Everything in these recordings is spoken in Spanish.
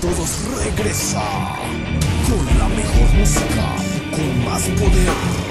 todos regresa con la mejor música, con más poder.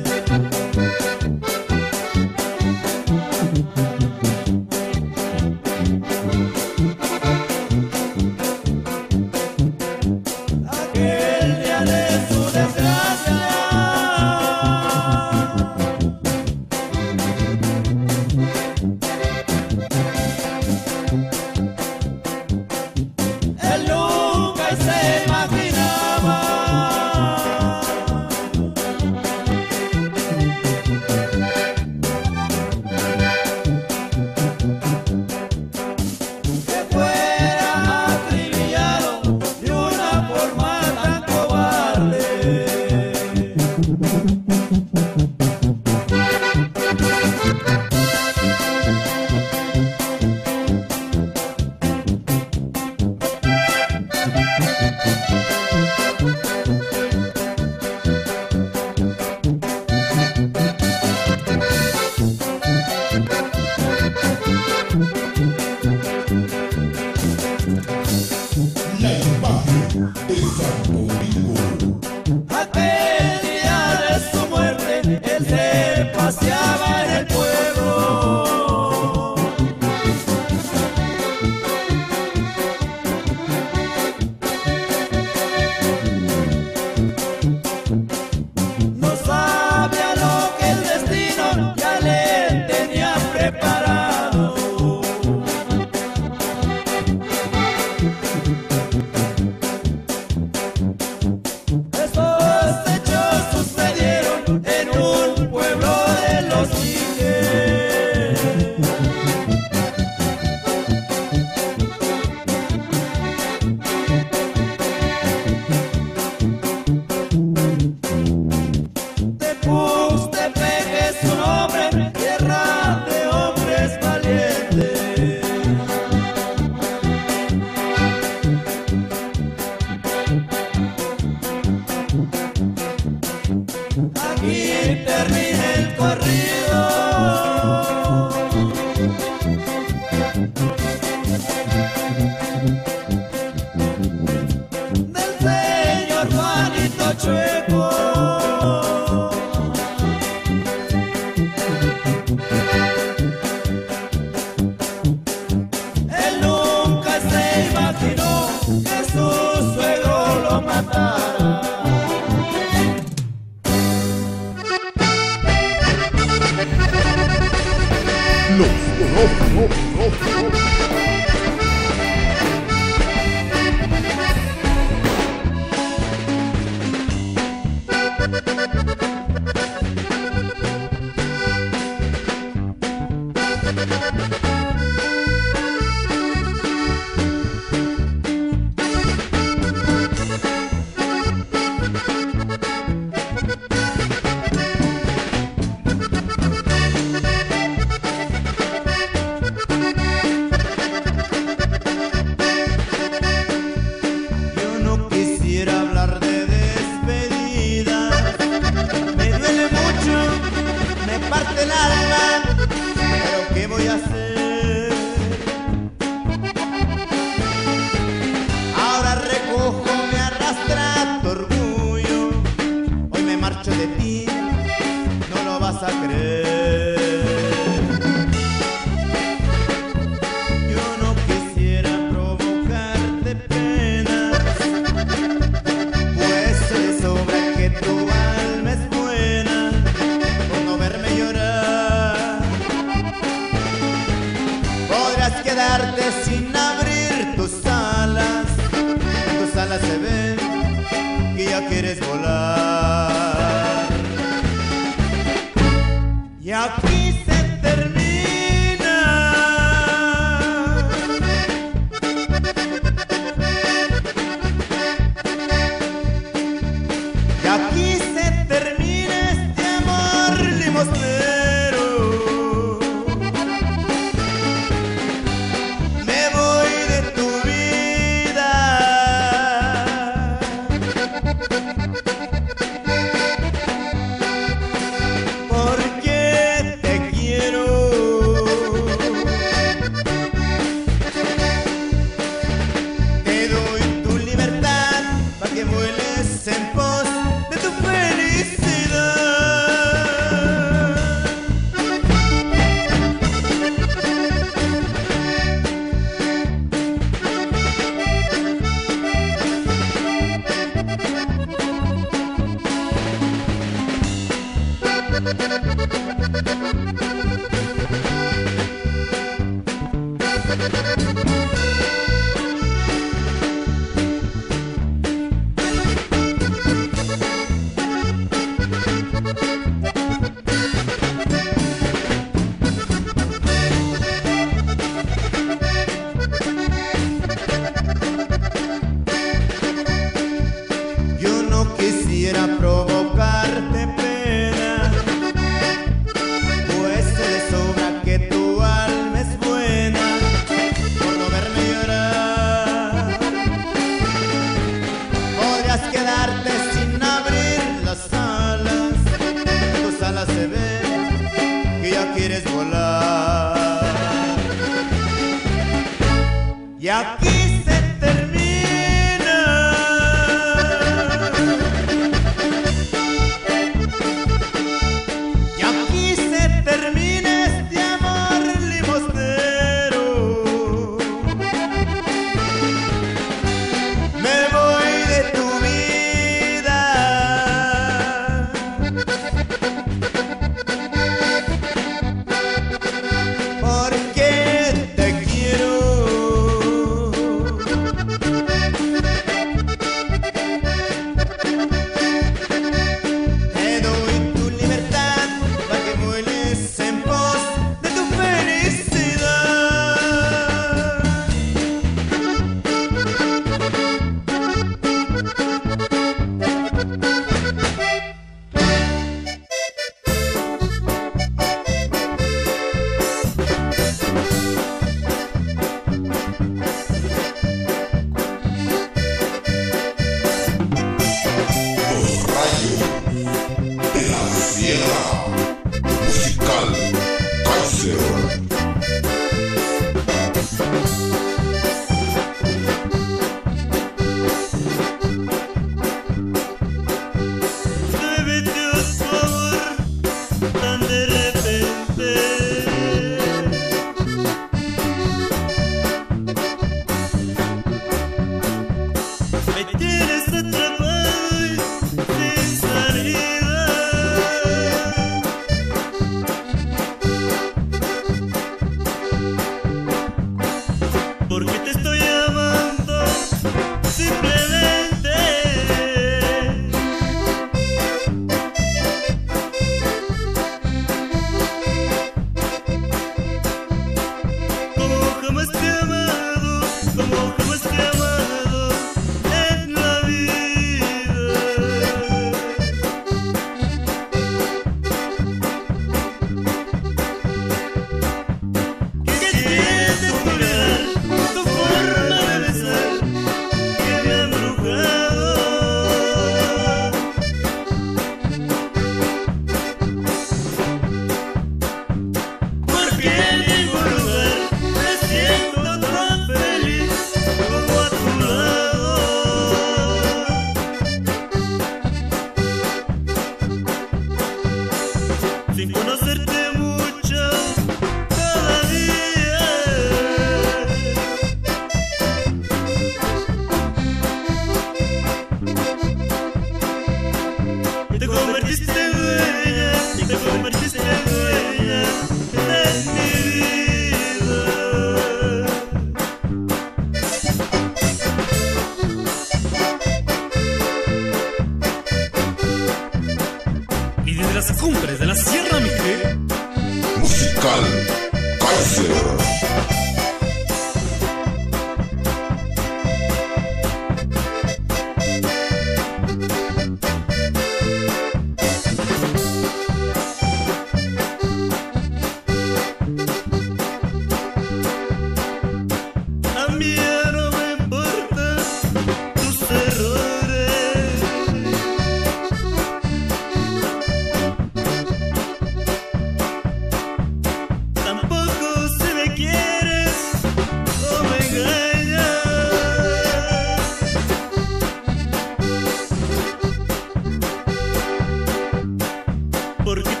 Porque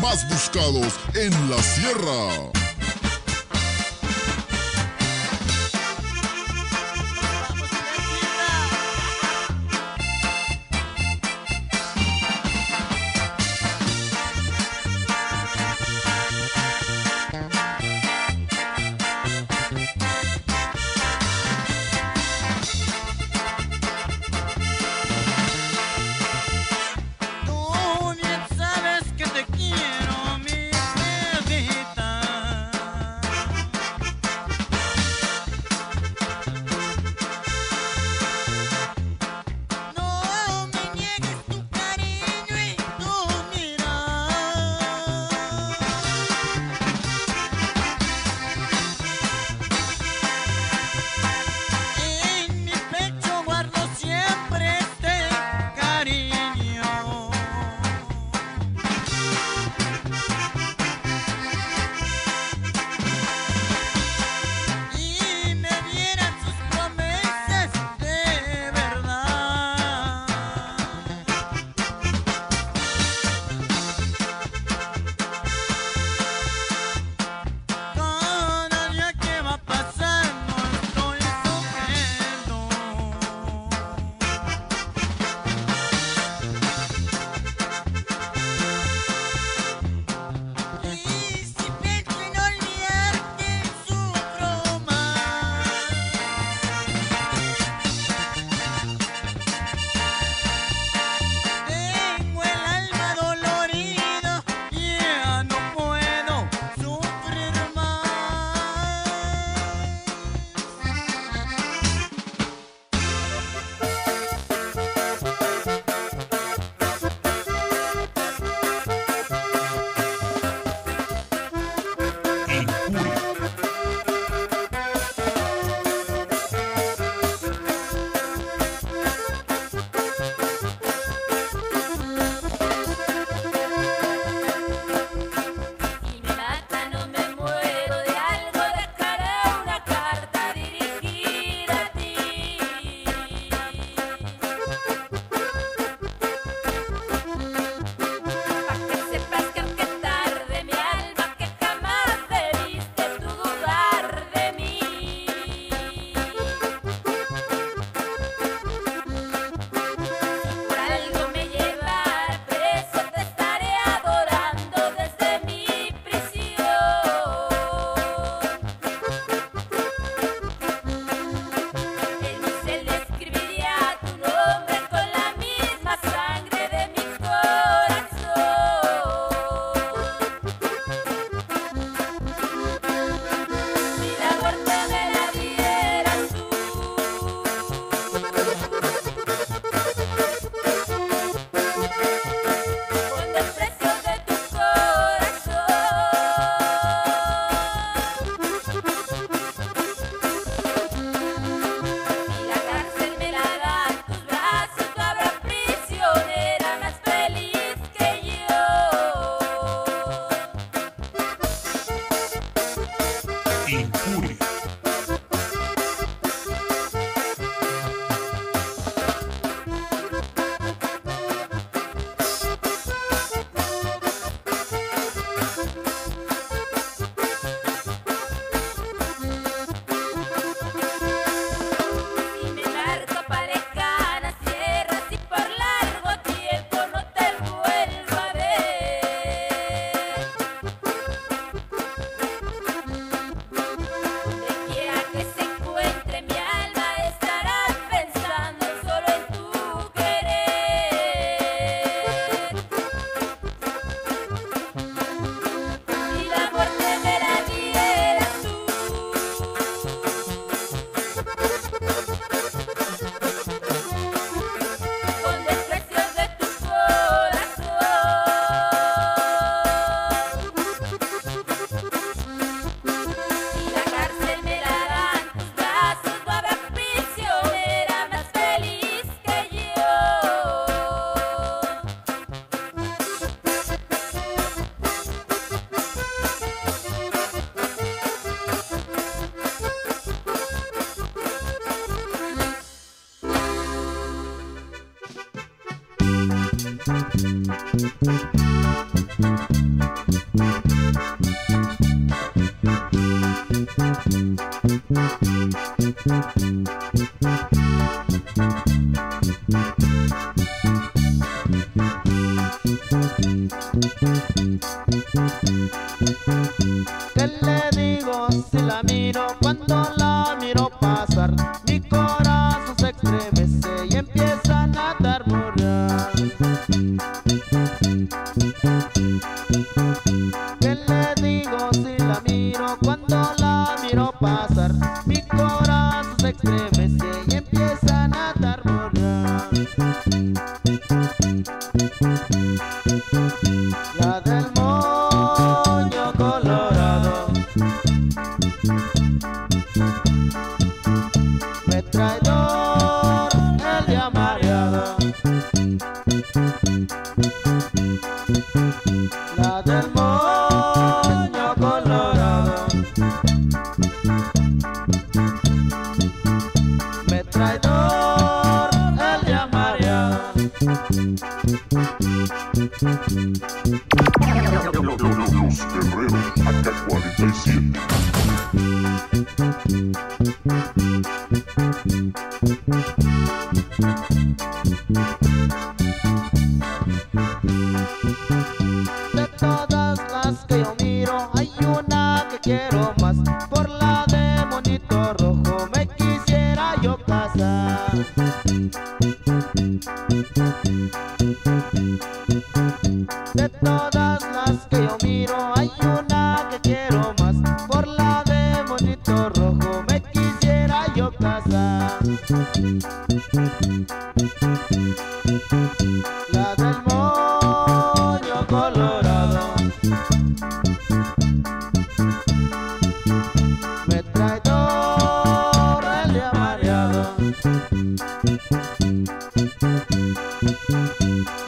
más buscados en la sierra. lugar, mi corazón. febrero, acá 46. Bye.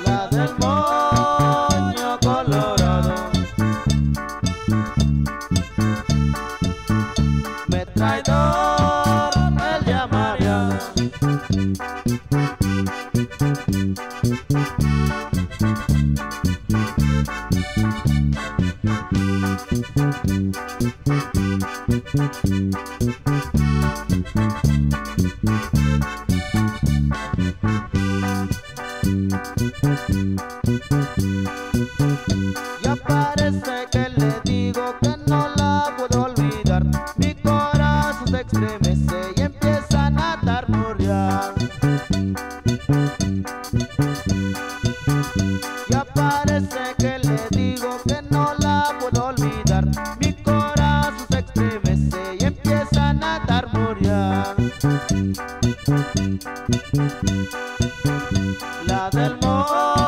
La del moho.